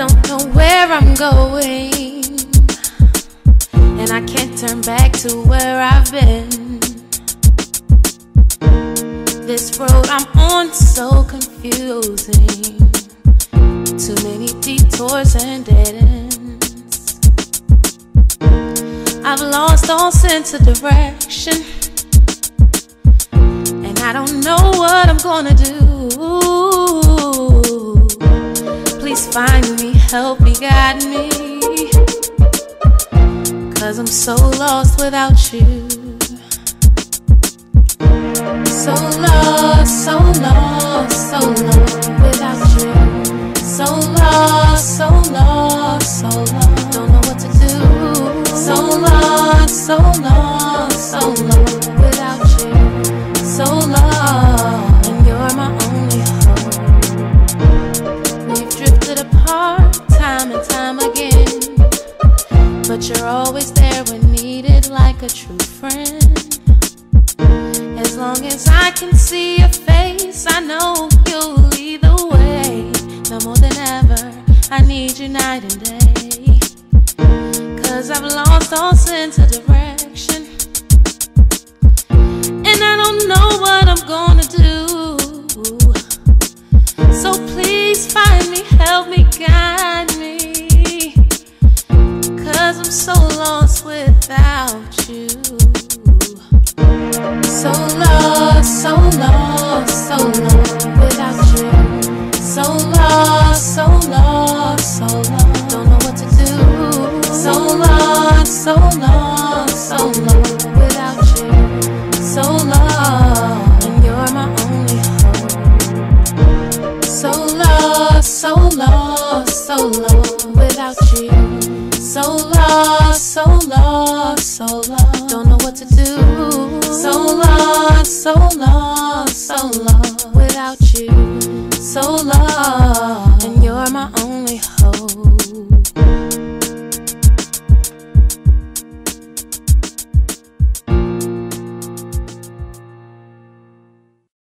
don't know where I'm going. And I can't turn back to where I've been. This road I'm on so confusing. Too many detours and dead ends. I've lost all sense of direction. And I don't know what I'm gonna do. Please find me help me, guide me. Cause I'm so lost without you. So lost, so lost, so lost without you. So lost, so lost, so lost. Don't know what to do. So lost, so lost, you're always there when needed, like a true friend. As long as I can see your face, I know you'll lead the way. No more than ever, I need you night and day. Cause I've lost all sense of direction. And I don't know what I'm gonna do. So please So lost without you. So lost, so lost, so lost without you. So lost, so lost, so lost. Don't know what to do. So lost, so lost, so lost without you. So lost, and you're my only hope. So lost, so lost, so lost without you. So lost, so lost, so lost. Don't know what to do. So lost, so lost, so lost without you.